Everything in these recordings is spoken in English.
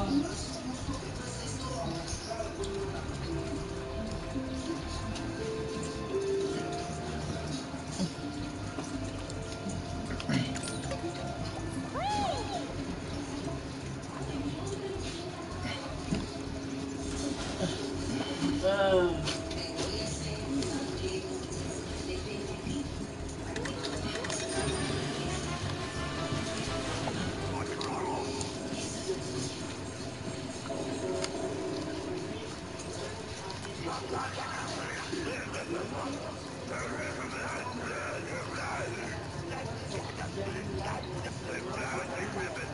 Um, Weapon!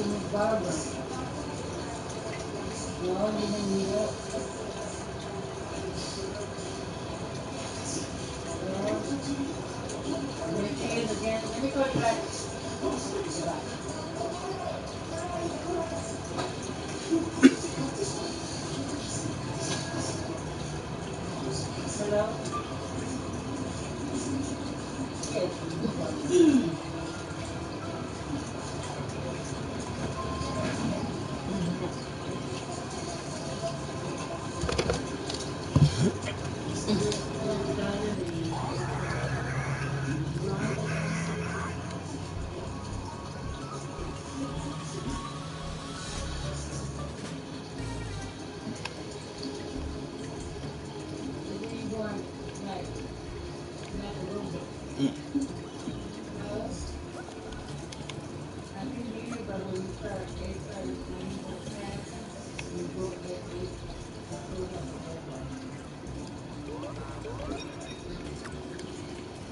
limitada na harmonia Let me go to that. Hello? Yes.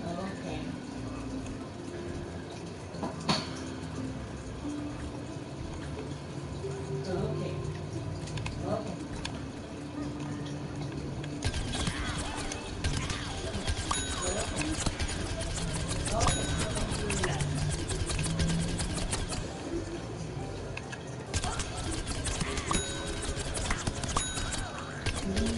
Okay. Mm-hmm.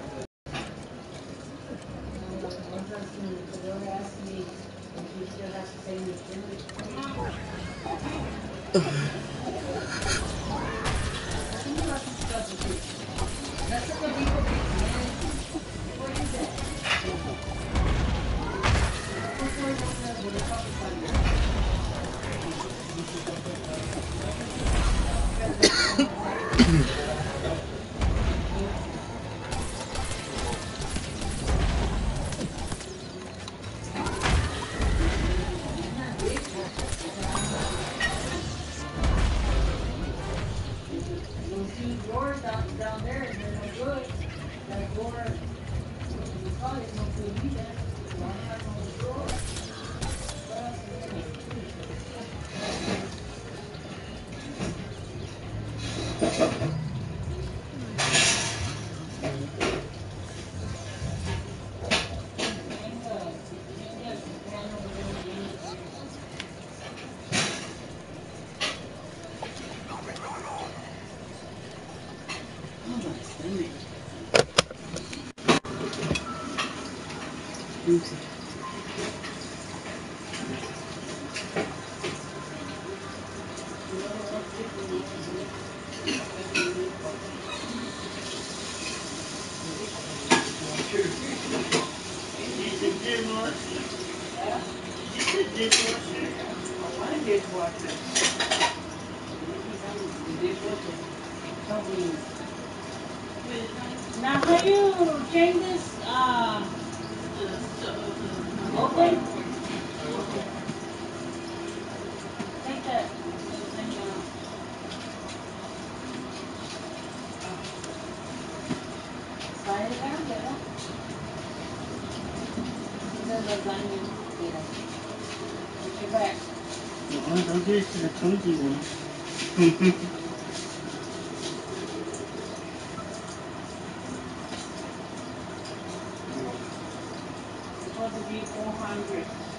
use. Now, you change this? Uh OK。你是成绩的，哼哼。100.